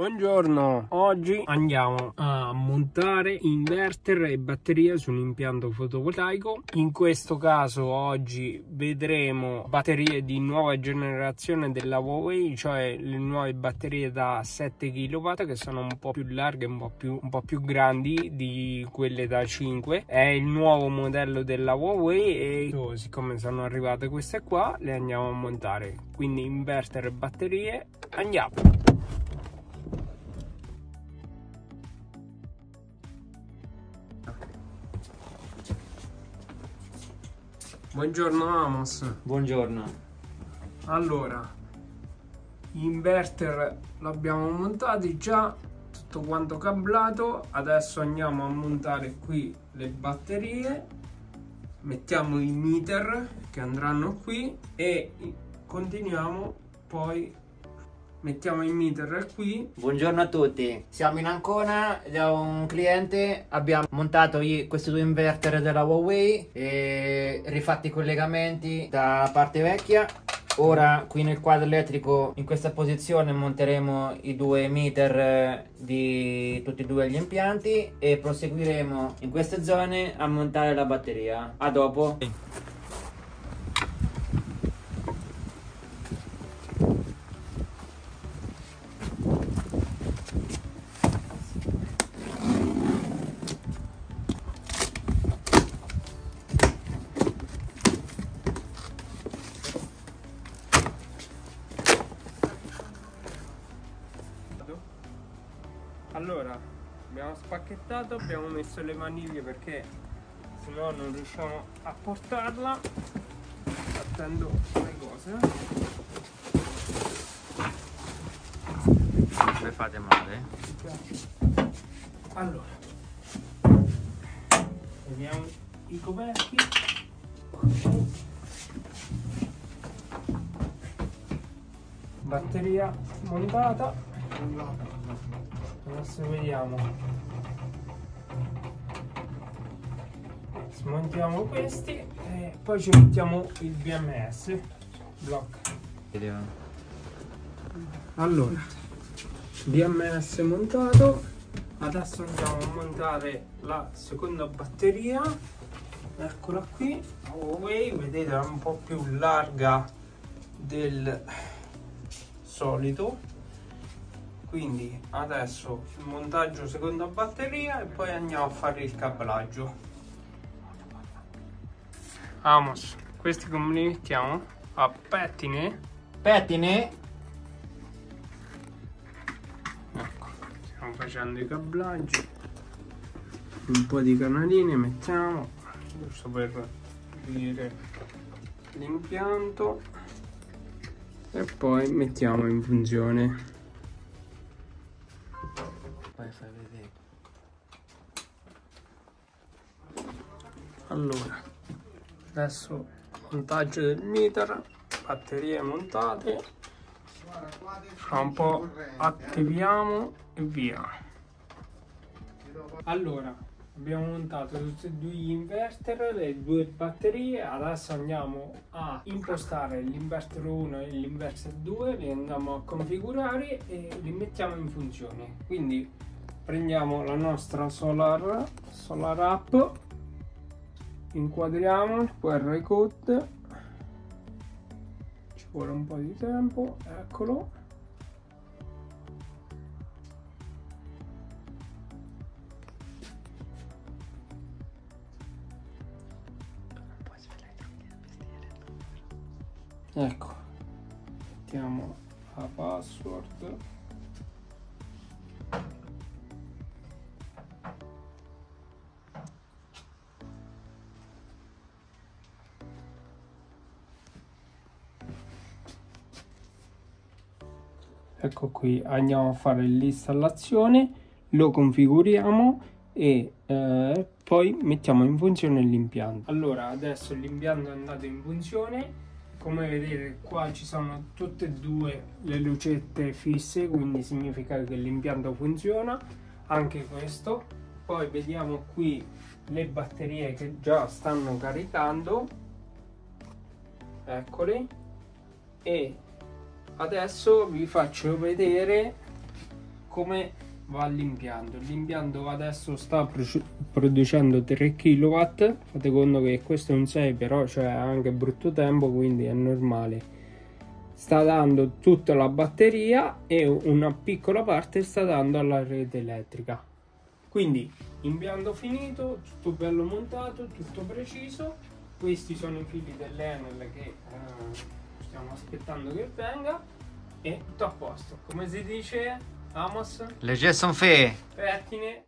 Buongiorno, oggi andiamo a montare inverter e batterie su un impianto fotovoltaico. In questo caso oggi vedremo batterie di nuova generazione della Huawei, cioè le nuove batterie da 7 kW che sono un po' più larghe, un po' più, un po più grandi di quelle da 5. È il nuovo modello della Huawei e oh, siccome sono arrivate queste qua le andiamo a montare. Quindi inverter e batterie, andiamo! Buongiorno Amos. Buongiorno. Allora, inverter l'abbiamo montato già, tutto quanto cablato. Adesso andiamo a montare qui le batterie. Mettiamo i meter che andranno qui e continuiamo poi mettiamo il meter qui. Buongiorno a tutti. Siamo in Ancona da un cliente abbiamo montato questi due inverter della Huawei e rifatti i collegamenti da parte vecchia. Ora qui nel quadro elettrico in questa posizione monteremo i due meter eh, di tutti e due gli impianti e proseguiremo in queste zone a montare la batteria. A dopo allora abbiamo spacchettato abbiamo messo le maniglie perché se no non riusciamo a portarla attendo le cose. Le fate male? Allora vediamo i coperchi. Batteria montata adesso vediamo. Smontiamo questi e poi ci mettiamo il BMS block. Allora BMS montato. Adesso andiamo a montare la seconda batteria. Eccola qui. Huawei vedete è un po' più larga del solito quindi adesso il montaggio seconda batteria e poi andiamo a fare il cablaggio. Amos questi come li mettiamo? a pettine? Pettine? Ecco stiamo facendo i cablaggi. Un po' di canaline mettiamo giusto per dire l'impianto. E poi mettiamo in funzione allora adesso montaggio del meter batterie montate. Fra un po' attiviamo e via. Allora abbiamo montato tutti e due gli inverter le due batterie. Adesso andiamo a impostare l'inverter 1 e l'inverter 2 li andiamo a configurare e li mettiamo in funzione. Quindi prendiamo la nostra solar solar app inquadriamo il QR code. Ci vuole un po' di tempo eccolo. Ecco mettiamo la password ecco qui andiamo a fare l'installazione lo configuriamo e eh, poi mettiamo in funzione l'impianto. Allora adesso l'impianto è andato in funzione. Come vedete qua ci sono tutte e due le lucette fisse quindi significa che l'impianto funziona. Anche questo. Poi vediamo qui le batterie che già stanno caricando. Eccole. E adesso vi faccio vedere come va l'impianto. L'impianto adesso sta producendo 3 kW fate conto che questo è un 6 però c'è anche brutto tempo quindi è normale. Sta dando tutta la batteria e una piccola parte sta dando alla rete elettrica. Quindi impianto finito tutto bello montato tutto preciso. Questi sono i fili dell'Enel che eh, stiamo aspettando che venga. E tutto a posto. Come si dice Amos? Le sono fe pettine